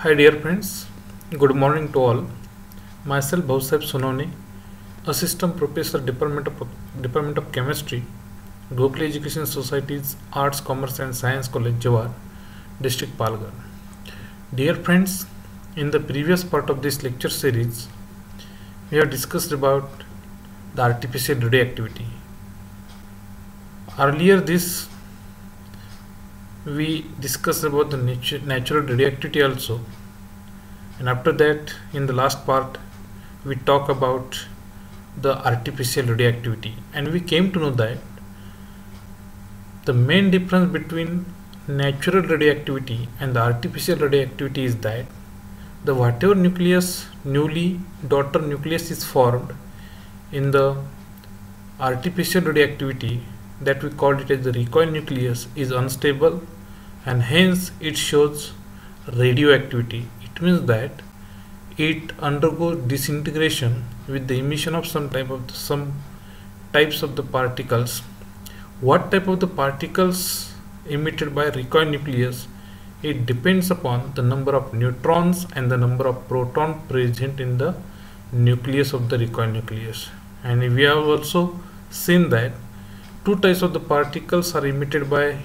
Hi dear friends, good morning to all. Myself Bhausaheb Sonawane, Assistant Professor Department of Department of Chemistry, Gokhale Education Society's Arts, Commerce and Science College Jawhar, District Palghar. Dear friends, in the previous part of this lecture series, we have discussed about the artificial radioactivity. Earlier this we discussed about the natu- natural radioactivity also. And after that in the last part we talk about the artificial radioactivity. And we came to know that the main difference between natural radioactivity and the artificial radioactivity is that the whatever nucleus newly daughter nucleus is formed in the artificial radioactivity that we called it as the recoil nucleus is unstable and hence it shows radioactivity. It means that it undergoes disintegration with the emission of some type of some types of the particles. What type of the particles emitted by recoil nucleus? It depends upon the number of neutrons and the number of proton present in the nucleus of the recoil nucleus. And we have also seen that two types of the particles are emitted by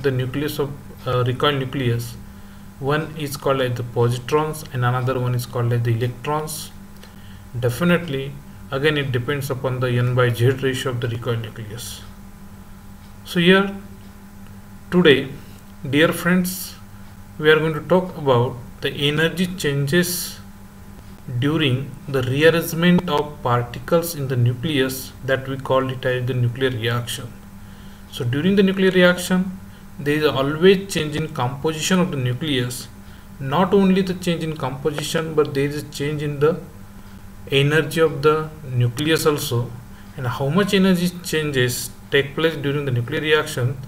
the nucleus of uh, recoil nucleus. One is called as the positrons and another one is called as the electrons. Definitely again it depends upon the n by z ratio of the recoil nucleus. So here today dear friends we are going to talk about the energy changes during the rearrangement of particles in the nucleus that we call it as the nuclear reaction. So during the nuclear reaction there is always change in composition of the nucleus. Not only the change in composition but there is change in the energy of the nucleus also. And how much energy changes take place during the nuclear reaction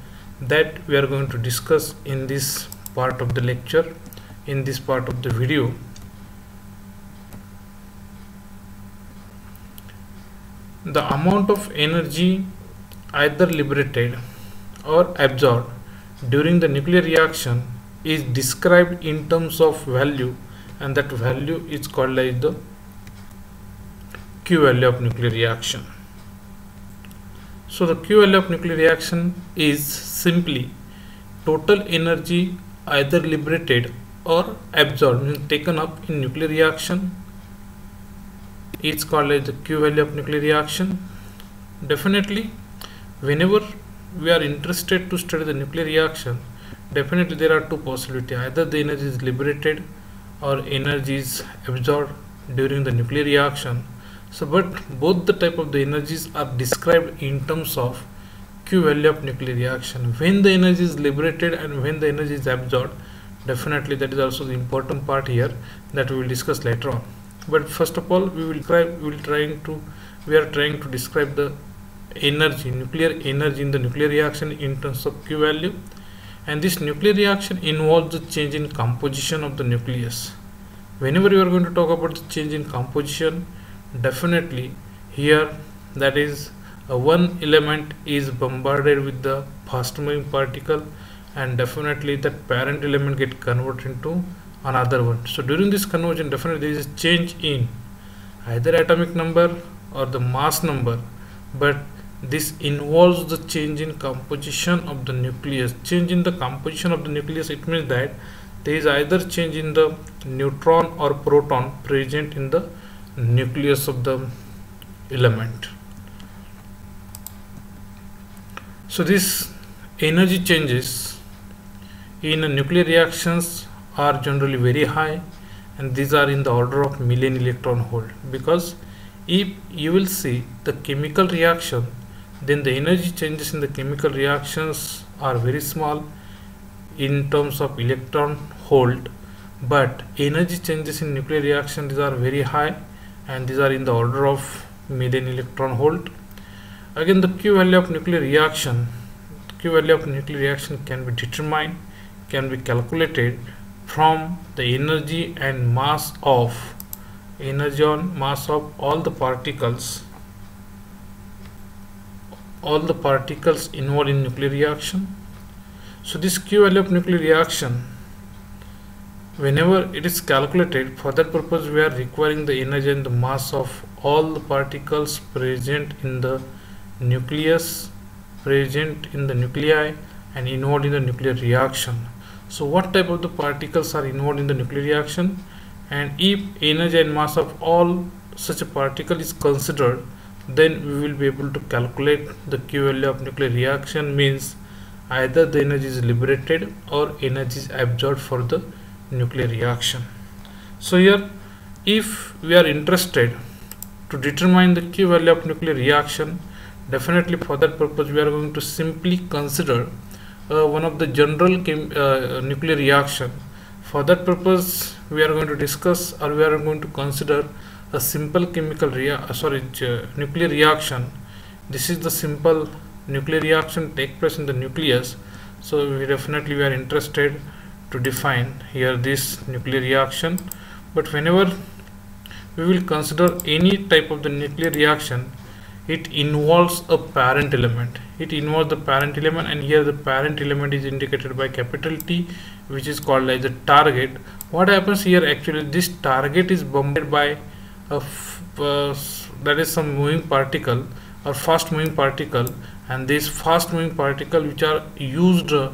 that we are going to discuss in this part of the lecture in this part of the video. The amount of energy either liberated or absorbed during the nuclear reaction is described in terms of value and that value is called as the Q value of nuclear reaction. So the Q value of nuclear reaction is simply total energy either liberated or absorbed taken up in nuclear reaction is called as the Q value of nuclear reaction. Definitely whenever we are interested to study the nuclear reaction definitely there are two possibilities either the energy is liberated or energy is absorbed during the nuclear reaction. So but both the type of the energies are described in terms of q value of nuclear reaction. When the energy is liberated and when the energy is absorbed definitely that is also the important part here that we will discuss later on. But first of all we will try we will trying to we are trying to describe the energy nuclear energy in the nuclear reaction in terms of q value. And this nuclear reaction involves the change in composition of the nucleus. Whenever you are going to talk about the change in composition definitely here that is uh, one element is bombarded with the fast moving particle and definitely that parent element get converted into another one. So during this conversion definitely there is change in either atomic number or the mass number but this involves the change in composition of the nucleus. Change in the composition of the nucleus it means that there is either change in the neutron or proton present in the nucleus of the element. So this energy changes in nuclear reactions are generally very high and these are in the order of million electron volt because if you will see the chemical reaction then the energy changes in the chemical reactions are very small in terms of electron volt but energy changes in nuclear reaction these are very high and these are in the order of million electron volt again the q value of nuclear reaction q value of nuclear reaction can be determined can be calculated from the energy and mass of energy on mass of all the particles all the particles involved in nuclear reaction. So this q value of nuclear reaction whenever it is calculated for that purpose we are requiring the energy and the mass of all the particles present in the nucleus present in the nuclei and involved in the nuclear reaction. So what type of the particles are involved in the nuclear reaction? And if energy and mass of all such a particle is considered then we will be able to calculate the q value of nuclear reaction means either the energy is liberated or energy is absorbed for the nuclear reaction. So here if we are interested to determine the q value of nuclear reaction definitely for that purpose we are going to simply consider uh, one of the general uh, nuclear reaction. For that purpose we are going to discuss or we are going to consider a simple chemical rea uh, sorry nuclear reaction. This is the simple nuclear reaction take place in the nucleus. So we definitely we are interested to define here this nuclear reaction. But whenever we will consider any type of the nuclear reaction it involves a parent element. It involves the parent element and here the parent element is indicated by capital T which is called as the target. What happens here actually this target is bombarded by a uh, that is some moving particle or fast moving particle and these fast moving particle which are used uh,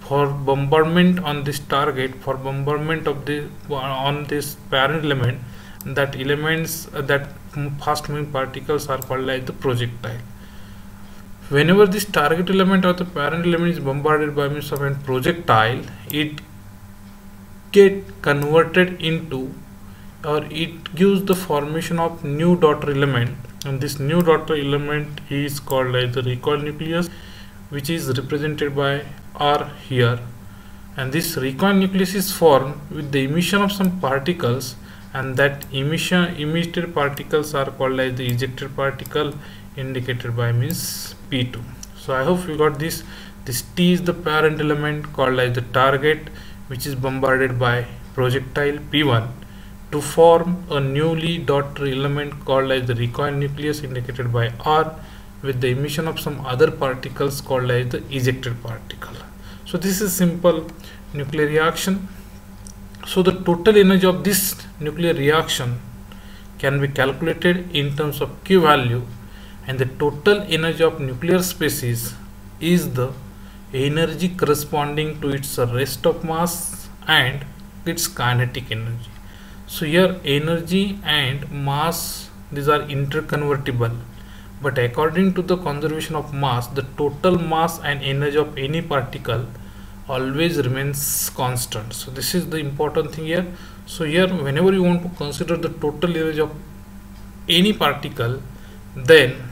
for bombardment on this target for bombardment of the on this parent element that elements uh, that fast moving particles are called as the projectile. Whenever this target element or the parent element is bombarded by means of a projectile it get converted into or it gives the formation of new daughter element. And this new daughter element is called as the recoil nucleus which is represented by R here. And this recoil nucleus is formed with the emission of some particles and that emission emitted particles are called as the ejected particle indicated by means P2 so I hope you got this. This T is the parent element called as the target which is bombarded by projectile P1 to form a newly daughter element called as the recoil nucleus indicated by R with the emission of some other particles called as the ejected particle so this is simple nuclear reaction so the total energy of this nuclear reaction can be calculated in terms of Q value and the total energy of nuclear species is the energy corresponding to its rest of mass and its kinetic energy. So here energy and mass these are interconvertible. But according to the conservation of mass the total mass and energy of any particle always remains constant. So this is the important thing here. So here whenever you want to consider the total energy of any particle then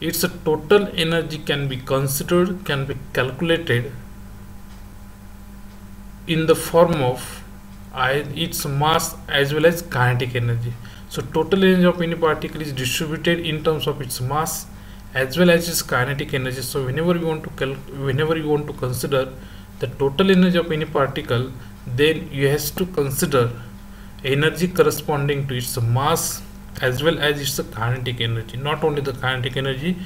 its total energy can be considered can be calculated in the form of its mass as well as kinetic energy. So total energy of any particle is distributed in terms of its mass as well as its kinetic energy. So whenever you want to whenever you want to consider the total energy of any particle then you have to consider energy corresponding to its mass as well as its kinetic energy. Not only the kinetic energy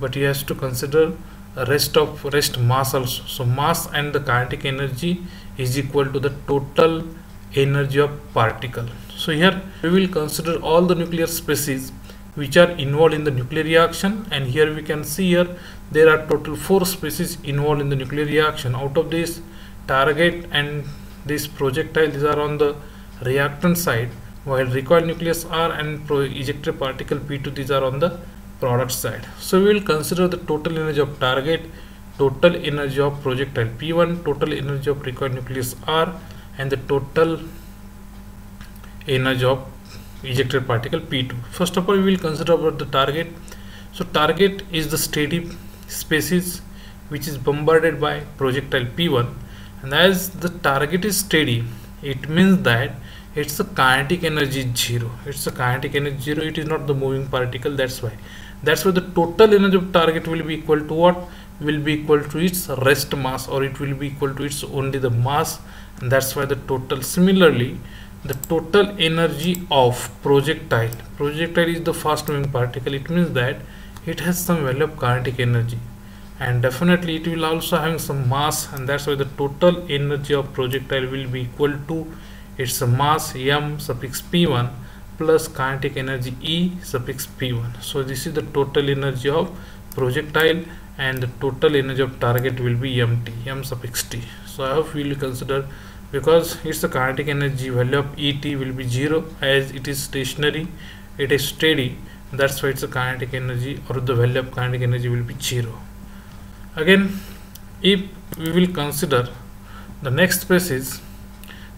but you have to consider rest of rest mass also. So mass and the kinetic energy is equal to the total energy of particle. So here we will consider all the nuclear species which are involved in the nuclear reaction and here we can see here there are total four species involved in the nuclear reaction. Out of this target and this projectile these are on the reactant side while recoil nucleus R and ejected particle P2 these are on the product side. So we will consider the total energy of target total energy of projectile P1 total energy of recoil nucleus R and the total energy of ejected particle P2. First of all, we will consider about the target. So target is the steady species which is bombarded by projectile P1 and as the target is steady it means that its a kinetic energy zero. It's a kinetic energy zero. It is not the moving particle. That's why. That's why the total energy of target will be equal to what will be equal to its rest mass or it will be equal to its only the mass and that's why the total similarly the total energy of projectile projectile is the fast moving particle it means that it has some value of kinetic energy and definitely it will also having some mass and that's why the total energy of projectile will be equal to its mass m suffix p1 plus kinetic energy e suffix p1 so this is the total energy of projectile and the total energy of target will be mt m suffix t. So i hope you will consider because its kinetic energy value of et will be zero as it is stationary it is steady. That's why it's a kinetic energy or the value of kinetic energy will be zero. Again if we will consider the next species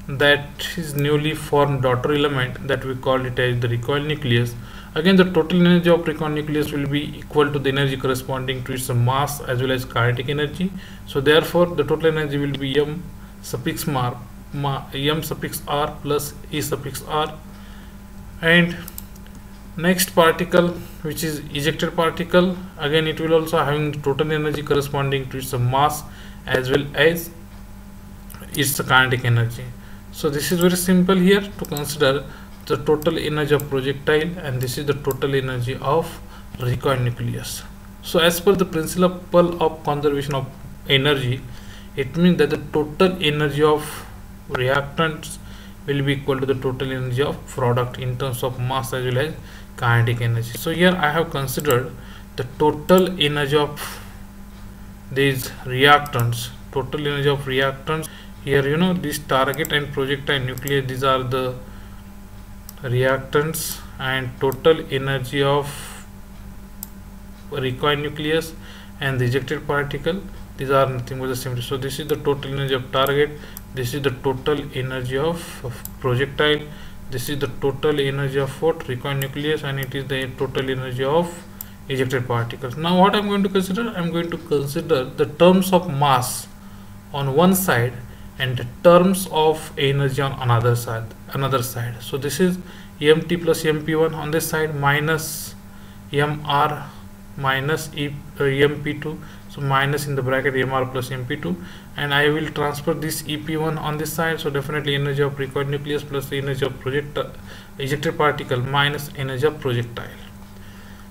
that is newly formed daughter element that we call it as the recoil nucleus again the total energy of recoil nucleus will be equal to the energy corresponding to its mass as well as kinetic energy. So therefore the total energy will be m suffix mar, ma, m suffix r plus e suffix r. And next particle which is ejected particle again it will also having total energy corresponding to its mass as well as its kinetic energy. So this is very simple here to consider the total energy of projectile and this is the total energy of recoil nucleus. So as per the principle of conservation of energy it means that the total energy of reactants will be equal to the total energy of product in terms of mass as well as kinetic energy. So here I have considered the total energy of these reactants total energy of reactants. Here you know this target and projectile nucleus these are the reactants and total energy of recoil nucleus and the ejected particle. These are nothing but the same. So this is the total energy of target. This is the total energy of, of projectile. This is the total energy of what? Recoil nucleus and it is the total energy of ejected particles. Now what i'm going to consider? I'm going to consider the terms of mass on one side and terms of energy on another side another side. So this is mt plus mp1 on this side minus mr minus e, uh, mp2 so minus in the bracket mr plus mp2 and I will transfer this EP1 on this side. So definitely energy of recoil nucleus plus the energy of project ejected particle minus energy of projectile.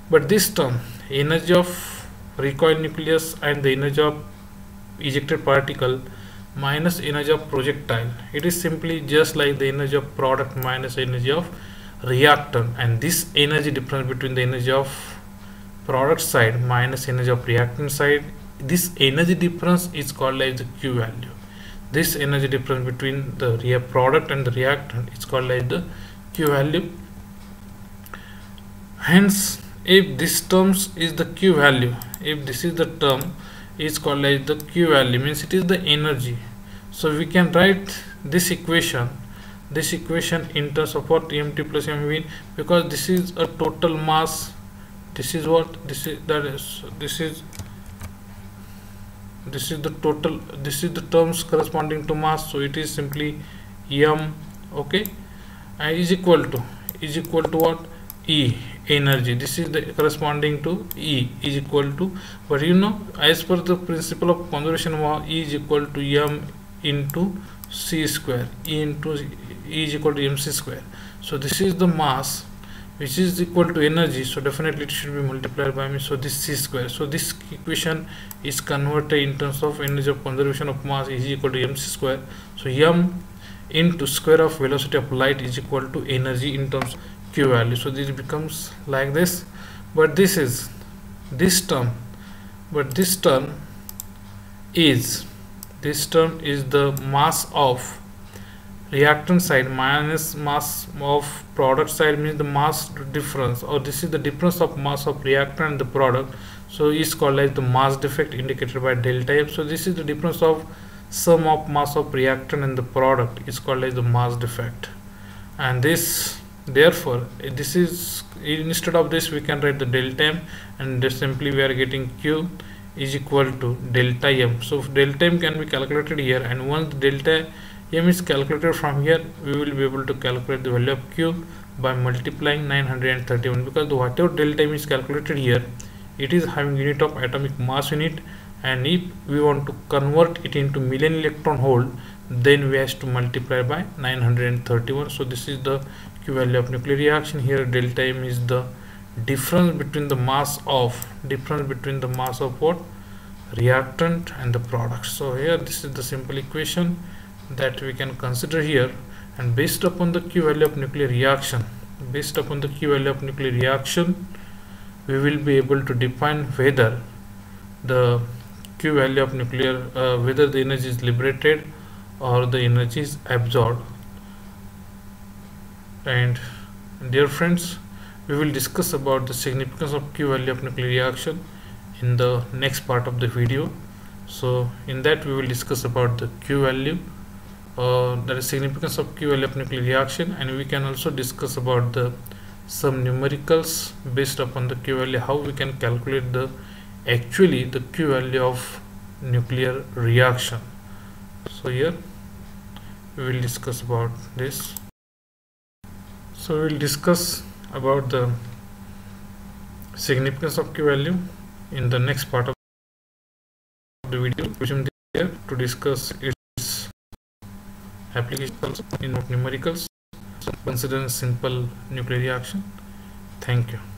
But this term energy of recoil nucleus and the energy of ejected particle minus energy of projectile. It is simply just like the energy of product minus energy of reactant. And this energy difference between the energy of product side minus energy of reactant side this energy difference is called as the q value. This energy difference between the product and the reactant is called as the q value. Hence if this terms is the q value if this is the term is called as the q value means it is the energy. So we can write this equation this equation in terms of what mt plus mv because this is a total mass. This is what this is that is this is this is the total this is the terms corresponding to mass. So it is simply m okay? And is equal to is equal to what? E energy. This is the corresponding to e is equal to but you know as per the principle of conservation law e is equal to m into c square. E into e is equal to mc square. So this is the mass which is equal to energy. So definitely it should be multiplied by me so this c square. So this equation is converted in terms of energy of conservation of mass is equal to mc square. So m into square of velocity of light is equal to energy in terms of q value so this becomes like this. But this is this term but this term is this term is the mass of reactant side. Minus mass of product side means the mass difference or this is the difference of mass of reactant and the product. So is called as the mass defect indicated by delta f. So this is the difference of sum of mass of reactant and the product is called as the mass defect. And this therefore this is instead of this we can write the delta m and simply we are getting q is equal to delta m. So delta m can be calculated here and once delta m is calculated from here we will be able to calculate the value of q by multiplying 931 because whatever delta m is calculated here it is having unit of atomic mass unit and if we want to convert it into million electron volt then we have to multiply by 931 so this is the q value of nuclear reaction. Here delta m is the difference between the mass of difference between the mass of what? Reactant and the product. So here this is the simple equation that we can consider here. And based upon the q value of nuclear reaction based upon the q value of nuclear reaction we will be able to define whether the q value of nuclear uh, whether the energy is liberated or the energy is absorbed and dear friends we will discuss about the significance of q value of nuclear reaction in the next part of the video. So in that we will discuss about the q value uh, the significance of q value of nuclear reaction. And we can also discuss about the some numericals based upon the q value how we can calculate the actually the q value of nuclear reaction. So here we will discuss about this so we will discuss about the significance of q value in the next part of the video. Which I'm there to discuss its applications in numericals. Consider a simple nuclear reaction. Thank you